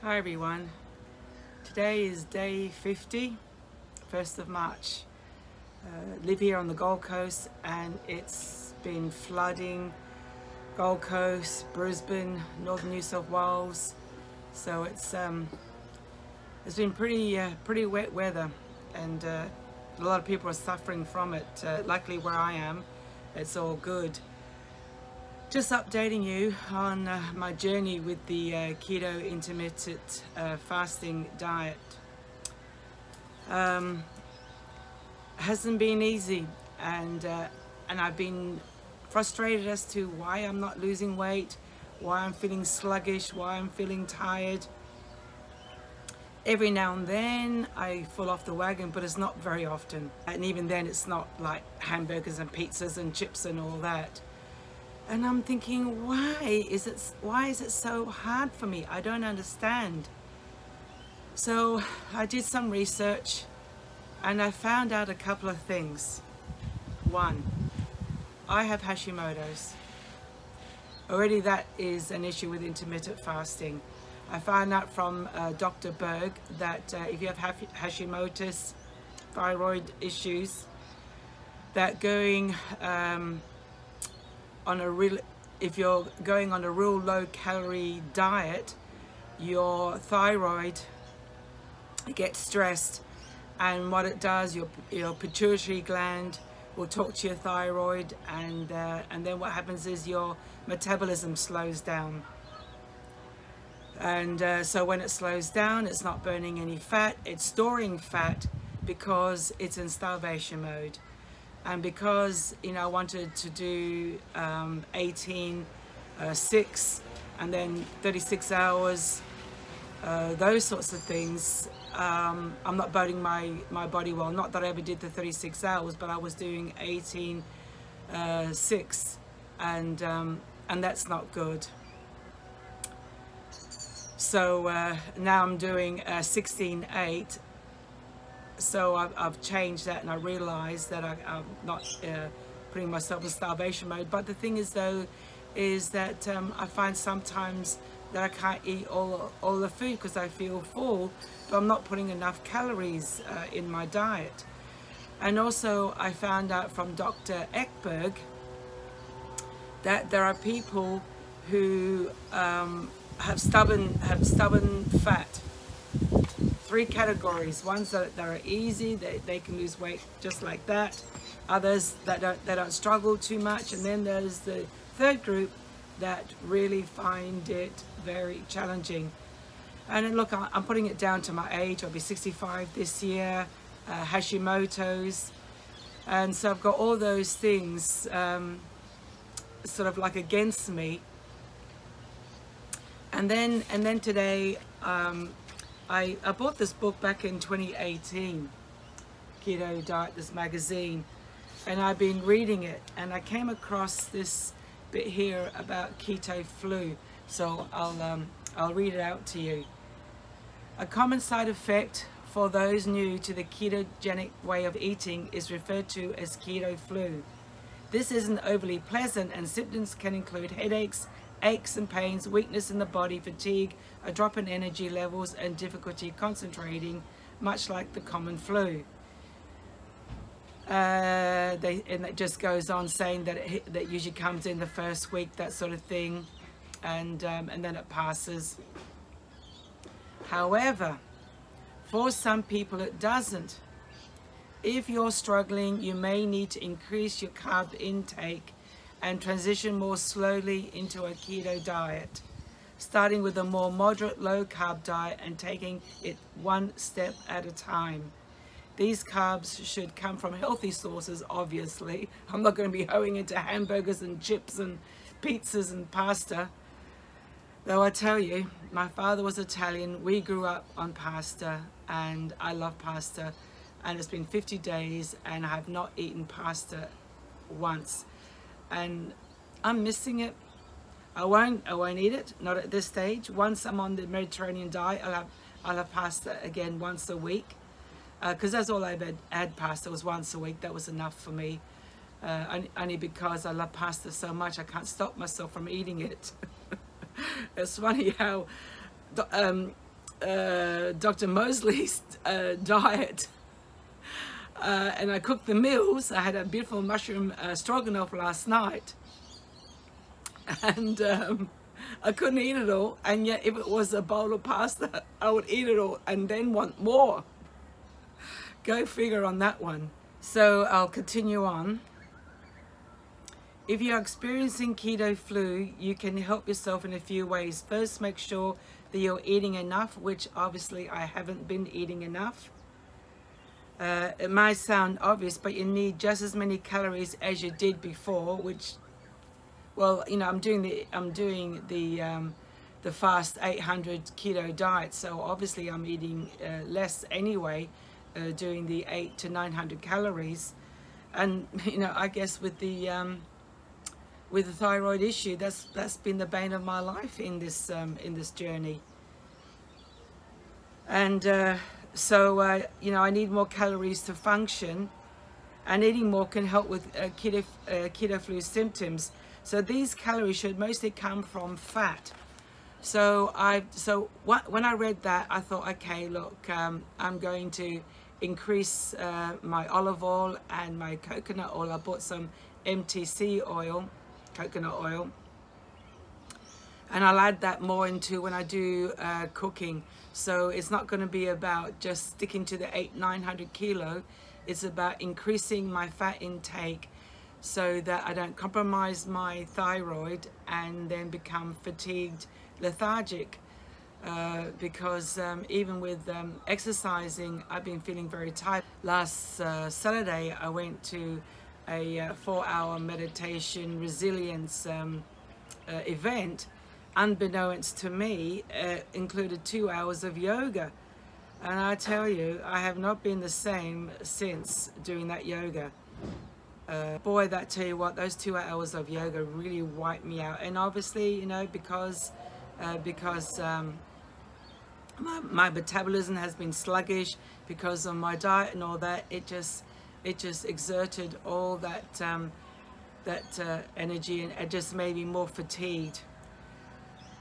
Hi everyone. Today is day 50, 1st of March. Uh, live here on the Gold Coast and it's been flooding Gold Coast, Brisbane, northern New South Wales. So it's um, it's been pretty uh, pretty wet weather and uh, a lot of people are suffering from it. Uh, luckily where I am, it's all good. Just updating you on uh, my journey with the uh, keto intermittent uh, fasting diet. Um, hasn't been easy and uh, and I've been frustrated as to why I'm not losing weight, why I'm feeling sluggish, why I'm feeling tired. Every now and then I fall off the wagon, but it's not very often. And even then it's not like hamburgers and pizzas and chips and all that and I'm thinking why is it why is it so hard for me? I don't understand. So I did some research and I found out a couple of things. One I have Hashimoto's. Already that is an issue with intermittent fasting. I found out from uh, Dr. Berg that uh, if you have Hashimoto's thyroid issues that going um, on a real if you're going on a real low calorie diet your thyroid gets stressed and what it does your your pituitary gland will talk to your thyroid and uh, and then what happens is your metabolism slows down. And uh, so when it slows down it's not burning any fat it's storing fat because it's in starvation mode and because you know I wanted to do um, 18 uh, 6 and then 36 hours uh, those sorts of things um, I'm not burning my my body well. Not that I ever did the 36 hours but I was doing 18 uh, 6 and um, and that's not good. So uh, now I'm doing uh, 16 8 so I've, I've, changed that and I realized that I, am not uh, putting myself in starvation mode. But the thing is though, is that um, I find sometimes that I can't eat all, all the food because I feel full, but I'm not putting enough calories uh, in my diet. And also I found out from Dr. Ekberg that there are people who um, have stubborn have stubborn fat three categories. Ones that, that are easy, they, they can lose weight just like that. Others that don't, that don't struggle too much. And then there's the third group that really find it very challenging. And look, I'm putting it down to my age. I'll be 65 this year, uh, Hashimoto's. And so I've got all those things um, sort of like against me. And then, and then today, um, I, I bought this book back in 2018, Keto Diet, this magazine, and I've been reading it and I came across this bit here about keto flu. So I'll, um, I'll read it out to you. A common side effect for those new to the ketogenic way of eating is referred to as keto flu. This isn't overly pleasant and symptoms can include headaches, aches and pains, weakness in the body, fatigue, a drop in energy levels and difficulty concentrating, much like the common flu. Uh, they, and it just goes on saying that it that usually comes in the first week, that sort of thing, and, um, and then it passes. However, for some people it doesn't. If you're struggling, you may need to increase your carb intake and transition more slowly into a keto diet, starting with a more moderate low carb diet and taking it one step at a time. These carbs should come from healthy sources, obviously. I'm not going to be hoeing into hamburgers and chips and pizzas and pasta. Though I tell you, my father was Italian. We grew up on pasta and I love pasta. And it's been 50 days and I have not eaten pasta once and I'm missing it. I won't, I won't eat it, not at this stage. Once I'm on the Mediterranean diet, I'll have, I'll have pasta again once a week. Because uh, that's all I've had, had pasta was once a week. That was enough for me. Uh, only, because I love pasta so much, I can't stop myself from eating it. it's funny how um, uh, Dr. Mosley's uh, diet uh, and I cooked the meals. I had a beautiful mushroom uh, stroganoff last night and um, I couldn't eat it all and yet if it was a bowl of pasta I would eat it all and then want more. Go figure on that one. So I'll continue on. If you're experiencing keto flu, you can help yourself in a few ways. First, make sure that you're eating enough, which obviously I haven't been eating enough. Uh, it might sound obvious, but you need just as many calories as you did before, which, well, you know, I'm doing the, I'm doing the, um, the fast 800 keto diet, so obviously I'm eating uh, less anyway, uh, doing the eight to 900 calories. And, you know, I guess with the, um, with the thyroid issue. That's that's been the bane of my life in this um, in this journey. And uh, so uh, you know, I need more calories to function, and eating more can help with uh, keto uh, keto flu symptoms. So these calories should mostly come from fat. So I so what, when I read that, I thought, okay, look, um, I'm going to increase uh, my olive oil and my coconut oil. I bought some MTC oil coconut oil. And I'll add that more into when I do uh, cooking. So it's not going to be about just sticking to the eight, 900 kilo. It's about increasing my fat intake so that I don't compromise my thyroid and then become fatigued, lethargic. Uh, because um, even with um, exercising, I've been feeling very tired. Last uh, Saturday, I went to a uh, four-hour meditation resilience um, uh, event, unbeknownst to me, uh, included two hours of yoga. And I tell you, I have not been the same since doing that yoga. Uh, boy, that tell you what, those two hours of yoga really wiped me out. And obviously, you know, because uh, because um, my, my metabolism has been sluggish because of my diet and all that, it just it just exerted all that um, that uh, energy and it just made me more fatigued.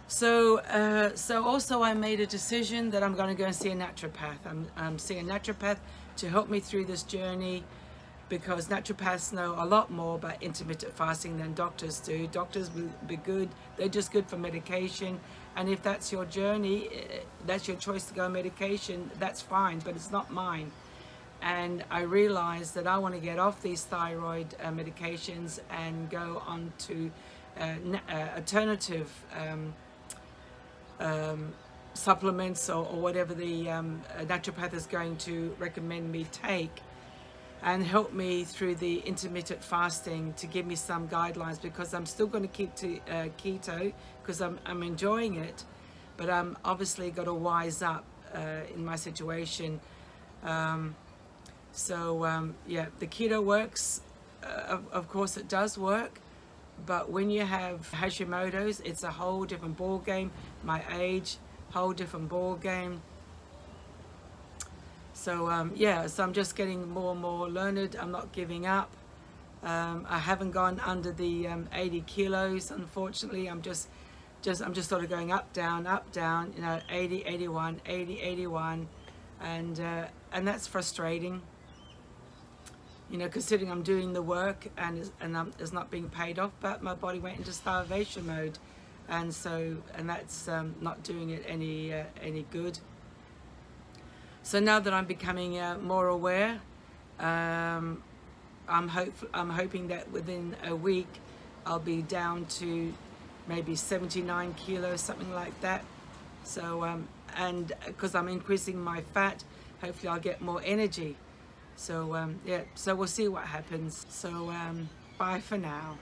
So, uh, so also I made a decision that I'm going to go and see a naturopath. I'm, I'm seeing a naturopath to help me through this journey because naturopaths know a lot more about intermittent fasting than doctors do. Doctors will be good, they're just good for medication. And if that's your journey, eh, that's your choice to go on medication, that's fine, but it's not mine and I realized that I want to get off these thyroid uh, medications and go on to uh, uh, alternative um, um, supplements or, or, whatever the um, naturopath is going to recommend me take and help me through the intermittent fasting to give me some guidelines because I'm still going to keep to uh, keto because I'm, I'm enjoying it but I'm obviously got to wise up uh, in my situation um, so um, yeah, the keto works. Uh, of, of, course, it does work. But when you have Hashimoto's, it's a whole different ball game. My age, whole different ball game. So um, yeah, so I'm just getting more and more learned. I'm not giving up. Um, I haven't gone under the um, 80 kilos, unfortunately. I'm just, just, I'm just sort of going up, down, up, down. You know, 80, 81, 80, 81, and uh, and that's frustrating you know, considering I'm doing the work and and I'm, it's not being paid off, but my body went into starvation mode, and so and that's um, not doing it any uh, any good. So now that I'm becoming uh, more aware, um, I'm hope I'm hoping that within a week I'll be down to maybe 79 kilos, something like that. So um, and because I'm increasing my fat, hopefully I'll get more energy. So um, yeah, so we'll see what happens. So um, bye for now.